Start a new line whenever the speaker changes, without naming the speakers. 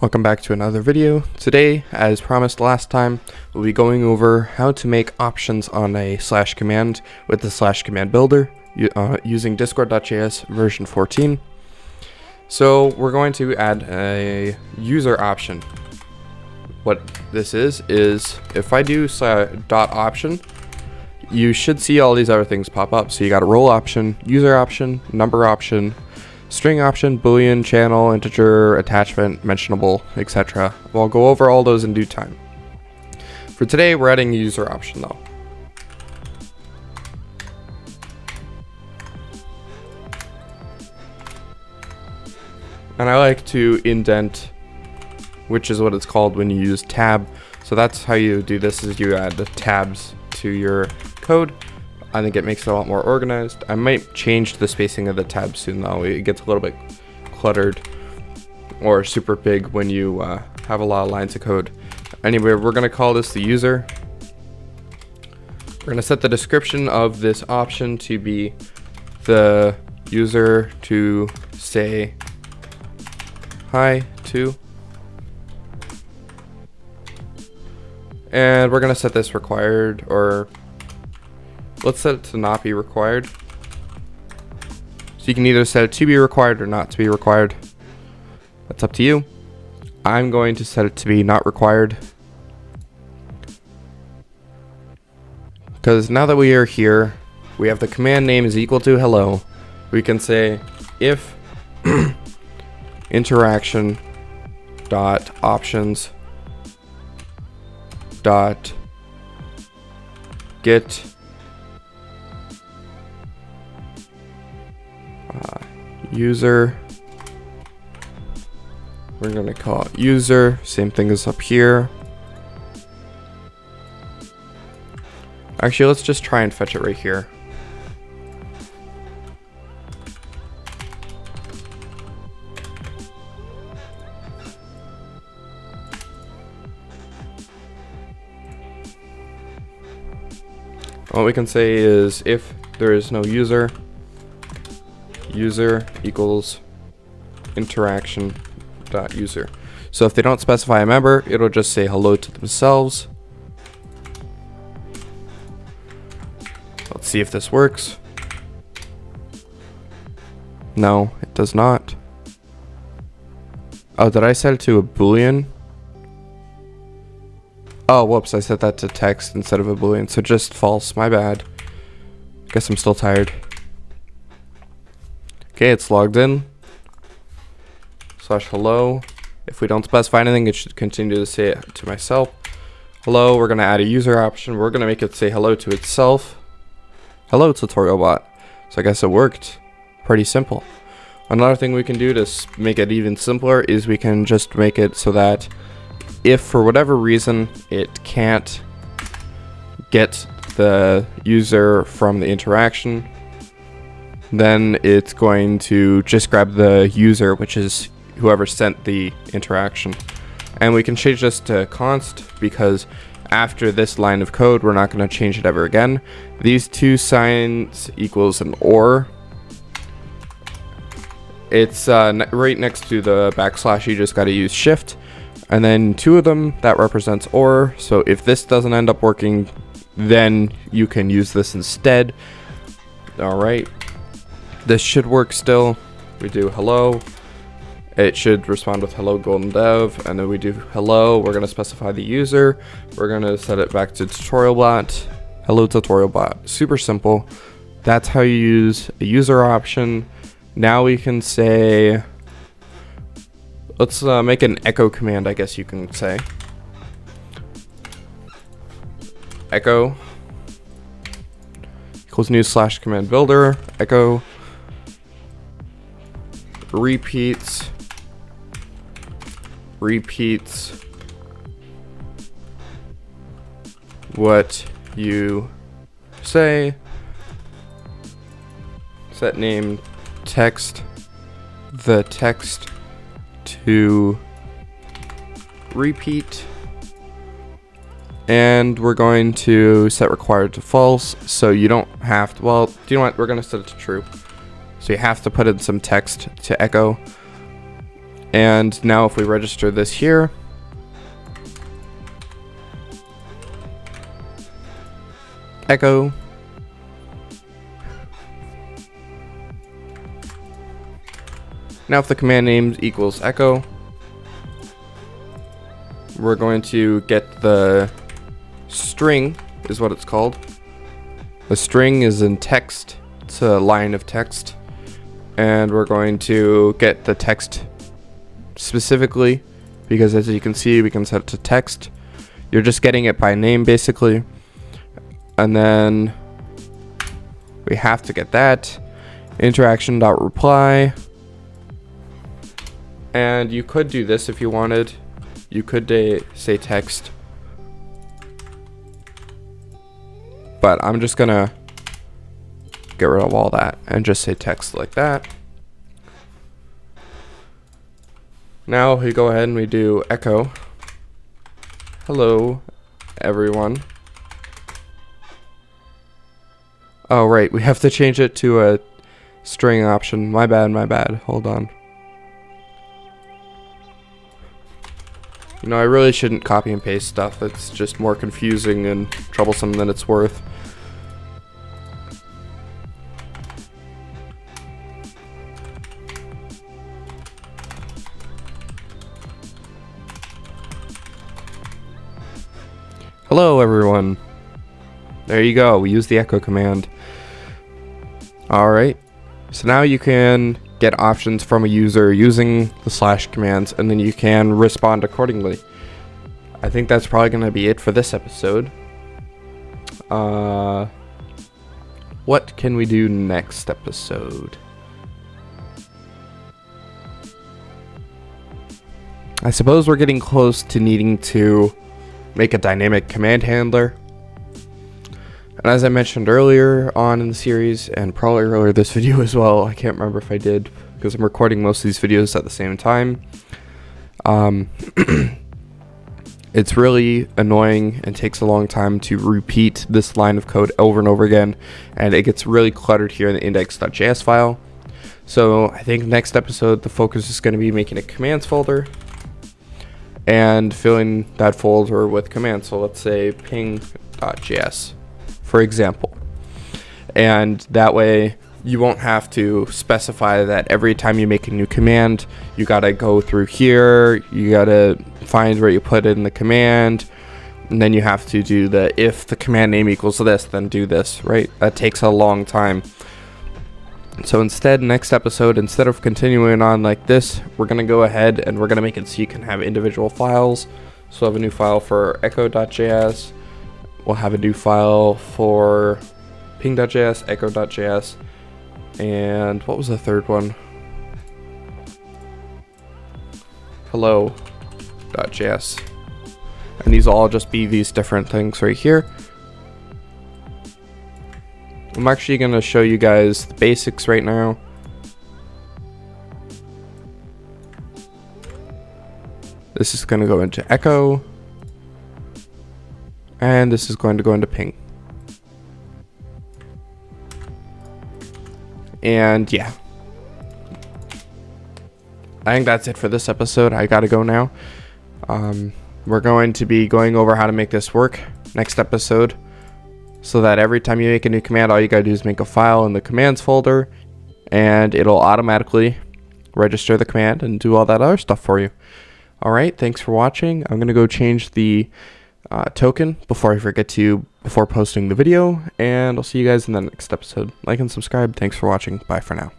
Welcome back to another video. Today, as promised last time, we'll be going over how to make options on a slash command with the slash command builder uh, using discord.js version 14. So we're going to add a user option. What this is, is if I do dot option, you should see all these other things pop up. So you got a role option, user option, number option, string option, boolean, channel, integer, attachment, mentionable, etc. We'll go over all those in due time. For today, we're adding a user option though. And I like to indent, which is what it's called when you use tab. So that's how you do this is you add the tabs to your code I think it makes it a lot more organized. I might change the spacing of the tabs soon though. It gets a little bit cluttered or super big when you uh, have a lot of lines of code. Anyway, we're going to call this the user. We're going to set the description of this option to be the user to say hi to. And we're going to set this required or Let's set it to not be required. So you can either set it to be required or not to be required. That's up to you. I'm going to set it to be not required. Because now that we are here, we have the command name is equal to hello. We can say if interaction dot options dot get user. We're going to call it user. Same thing as up here. Actually, let's just try and fetch it right here. All we can say is if there is no user, user equals interaction dot user. So if they don't specify a member, it'll just say hello to themselves. Let's see if this works. No, it does not. Oh, did I set it to a boolean? Oh, whoops, I set that to text instead of a boolean, so just false, my bad. Guess I'm still tired. Okay, it's logged in. Slash hello. If we don't specify anything, it should continue to say it to myself. Hello, we're to add a user option. We're to make it say hello to itself. Hello, tutorial bot. So I guess it worked. Pretty simple. Another thing we can do to make it even simpler is we can just make it so that if for whatever reason it can't get the user from the interaction, then it's going to just grab the user, which is whoever sent the interaction. And we can change this to const because after this line of code, we're not going to change it ever again. These two signs equals an or. It's uh, right next to the backslash, you just got to use shift. And then two of them, that represents or. So if this doesn't end up working, then you can use this instead. All right. This should work still. We do hello. It should respond with hello golden dev. And then we do hello. We're going to specify the user. We're going to set it back to tutorial bot. Hello tutorial bot. Super simple. That's how you use a user option. Now we can say, let's uh, make an echo command, I guess you can say. Echo equals new slash command builder, echo repeats, repeats what you say, set name text, the text to repeat, and we're going to set required to false, so you don't have to, well, do you know what, we're going to set it to true. So you have to put in some text to echo. And now if we register this here, echo Now if the command name equals echo, we're going to get the string is what it's called. The string is in text. It's a line of text. And we're going to get the text specifically because as you can see we can set it to text. You're just getting it by name basically. And then we have to get that interaction.reply and you could do this if you wanted. You could say text. But I'm just gonna get rid of all that and just say text like that. Now we go ahead and we do echo. Hello, everyone. Oh, right. We have to change it to a string option. My bad, my bad. Hold on. You know, I really shouldn't copy and paste stuff. It's just more confusing and troublesome than it's worth. Hello, everyone. There you go. We use the echo command. Alright. So now you can get options from a user using the slash commands, and then you can respond accordingly. I think that's probably going to be it for this episode. Uh, what can we do next episode? I suppose we're getting close to needing to make a dynamic command handler. And as I mentioned earlier on in the series, and probably earlier this video as well, I can't remember if I did, because I'm recording most of these videos at the same time. Um, it's really annoying and takes a long time to repeat this line of code over and over again, and it gets really cluttered here in the index.js file. So I think next episode, the focus is going to be making a commands folder and filling that folder with commands. So let's say ping.js for example. And that way you won't have to specify that every time you make a new command, you gotta go through here, you gotta find where you put in the command, and then you have to do the if the command name equals this, then do this, right? That takes a long time. So instead, next episode, instead of continuing on like this, we're gonna go ahead and we're gonna make it so you can have individual files. So I have a new file for echo.js, we'll have a new file for ping.js, echo.js, and what was the third one? Hello.js. And these will all just be these different things right here. I'm actually going to show you guys the basics right now. This is going to go into Echo. And this is going to go into ping. And yeah. I think that's it for this episode. I gotta go now. Um, we're going to be going over how to make this work next episode. So that every time you make a new command, all you gotta do is make a file in the commands folder. And it'll automatically register the command and do all that other stuff for you. Alright, thanks for watching. I'm gonna go change the uh, token before I forget to before posting the video, and I'll see you guys in the next episode. Like and subscribe. Thanks for watching. Bye for now.